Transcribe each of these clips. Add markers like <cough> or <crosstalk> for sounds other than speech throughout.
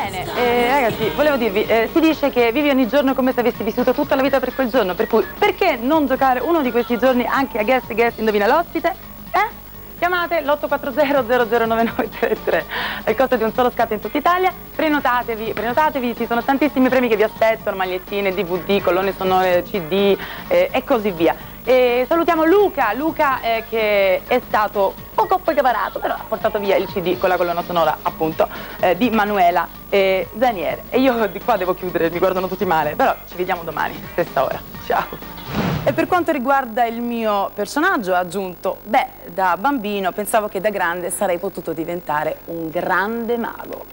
bene, eh, ragazzi, volevo dirvi, eh, si dice che vivi ogni giorno come se avessi vissuto tutta la vita per quel giorno, per cui perché non giocare uno di questi giorni anche a Guest Guest Indovina l'ospite? Eh? Chiamate l'840-009933, il costo di un solo scatto in tutta Italia, prenotatevi, prenotatevi, ci sono tantissimi premi che vi aspettano, magliettine, DVD, colonne sonore, CD eh, e così via. E salutiamo Luca, Luca eh, che è stato poco preparato, però ha portato via il CD con la colonna sonora appunto eh, di Manuela e Daniele. E io di qua devo chiudere, mi guardano tutti male, però ci vediamo domani, stessa ora. Ciao! E per quanto riguarda il mio personaggio, ha aggiunto, beh, da bambino pensavo che da grande sarei potuto diventare un grande mago.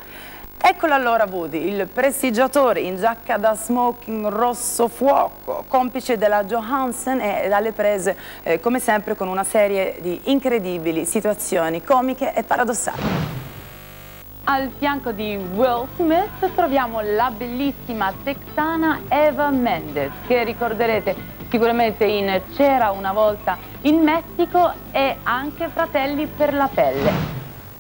Eccolo allora Woody, il prestigiatore in giacca da smoking rosso fuoco, complice della Johansen e dalle prese, eh, come sempre, con una serie di incredibili situazioni comiche e paradossali. Al fianco di Will Smith troviamo la bellissima texana Eva Mendes, che ricorderete sicuramente in C'era una volta in Messico e anche Fratelli per la pelle.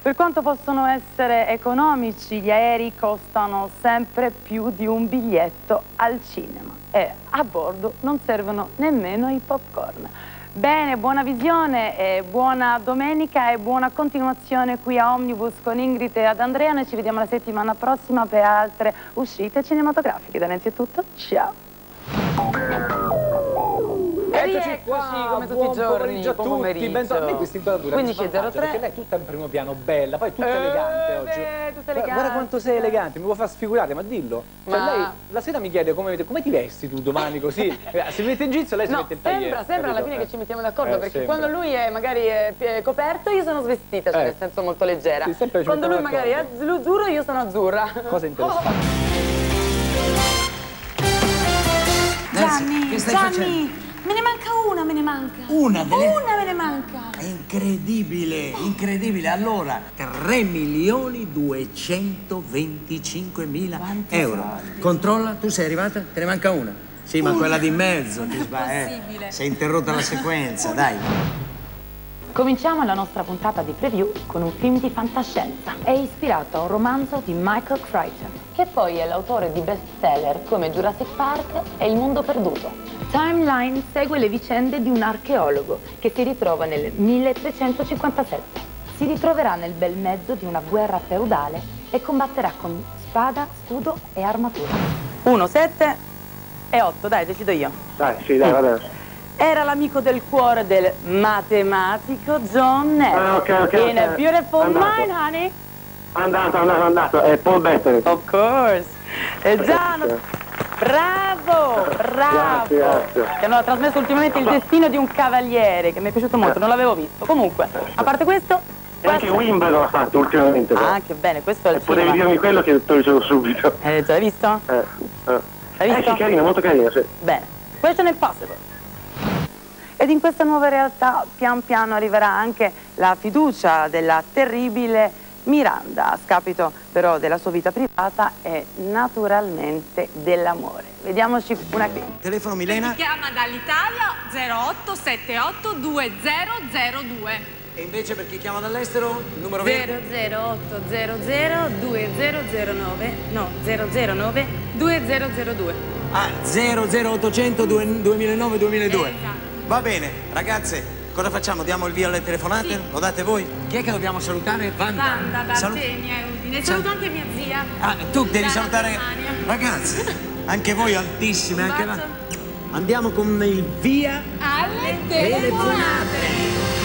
Per quanto possono essere economici, gli aerei costano sempre più di un biglietto al cinema e a bordo non servono nemmeno i popcorn. Bene, buona visione, buona domenica e buona continuazione qui a Omnibus con Ingrid e ad Andrea. Noi ci vediamo la settimana prossima per altre uscite cinematografiche. Da Nancy è tutto, ciao! Eccoci qua, sì, come tutti i giorni, buon pomeriggio. Bentornati. A me questa inquadratura 15.03 perché lei è tutta in primo piano, bella, poi è tutta eh, elegante oggi. Beh, tutta elegante. Guarda quanto sei elegante, mi vuoi far sfigurare, ma dillo. Cioè, ma... lei la sera mi chiede come, come, ti vesti tu domani così. <laughs> Eh, si mette in e lei no, si mette il tagliere. Sembra, sembra alla fine eh. che ci mettiamo d'accordo eh, perché sembra. quando lui è magari è coperto io sono svestita, cioè nel senso molto leggera. Sì, quando lui magari è azzurro io sono azzurra. Cosa <laughs> interessante. Oh. Gianni, Gianni. facendo? Me ne manca una, me ne manca. Una delle... Una me ne manca. È incredibile, incredibile. Allora, 3 milioni 225 mila euro. Soldi. Controlla, tu sei arrivata? Te ne manca una. Sì, ma una. quella di mezzo. Non ti sbagli. Eh. Sei interrotta la sequenza, dai. Cominciamo la nostra puntata di preview con un film di fantascienza. È ispirato a un romanzo di Michael Crichton, che poi è l'autore di bestseller come Jurassic Park e Il mondo perduto. Timeline segue le vicende di un archeologo che si ritrova nel 1357. Si ritroverà nel bel mezzo di una guerra feudale e combatterà con spada, scudo e armatura. 1, 7 e 8, dai, decido io. Dai, sì, dai, va bene era l'amico del cuore del matematico John Ness. Ah, ok, ok. In a beautiful andato. mind, honey. Andato, andato, andato. È Paul Bettany. Of course. E Giano, bravo, bravo. Grazie, grazie. Che hanno trasmesso ultimamente il destino di un cavaliere, che mi è piaciuto molto, non l'avevo visto. Comunque, a parte questo... E anche Wimbledon ha fatto ultimamente. Ah, che bene, questo è il e Potevi dirmi quello che te lo dicevo subito. Eh, già l'hai visto? Eh, eh. L'hai visto? Eh sì, carino, molto carino, sì. Bene. Question Impossible. Ed in questa nuova realtà pian piano arriverà anche la fiducia della terribile Miranda, a scapito però della sua vita privata e naturalmente dell'amore. Vediamoci una clip. Telefono Milena? Si chiama dall'Italia 08782002. E invece per chi chiama dall'estero? Il numero verde? 00800 2009 no 009 2002. Ah 00800 2009 2002. Esatto. Va bene, ragazze, cosa facciamo? Diamo il via alle telefonate? Sì. Lo date voi? Chi è che dobbiamo salutare? Vanda. Vanda, da Salut te, mia Udine. Saluto anche mia zia. Ah, tu devi salutare... Germania. Ragazze, <laughs> anche voi altissime, anche là. Andiamo con il via alle telefonate.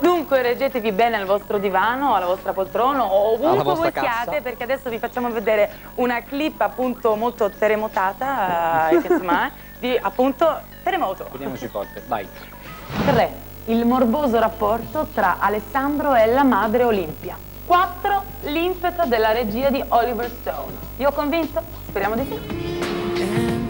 Dunque reggetevi bene al vostro divano, alla vostra poltrona o ovunque voi cassa. siate perché adesso vi facciamo vedere una clip appunto molto terremotata, eh, insomma, di appunto terremoto. Vediamoci forte, vai. 3. Il morboso rapporto tra Alessandro e la madre Olimpia. 4. L'impeto della regia di Oliver Stone. Vi ho convinto? Speriamo di sì.